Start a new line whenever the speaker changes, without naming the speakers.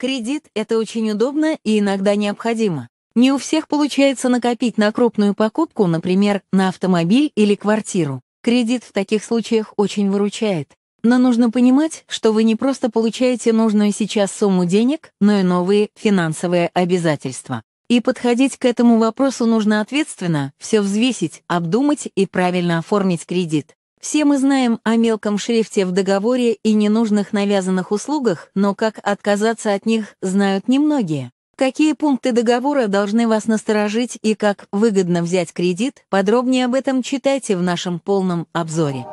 Кредит — это очень удобно и иногда необходимо. Не у всех получается накопить на крупную покупку, например, на автомобиль или квартиру. Кредит в таких случаях очень выручает. Но нужно понимать, что вы не просто получаете нужную сейчас сумму денег, но и новые финансовые обязательства. И подходить к этому вопросу нужно ответственно, все взвесить, обдумать и правильно оформить кредит. Все мы знаем о мелком шрифте в договоре и ненужных навязанных услугах, но как отказаться от них знают немногие. Какие пункты договора должны вас насторожить и как выгодно взять кредит, подробнее об этом читайте в нашем полном обзоре.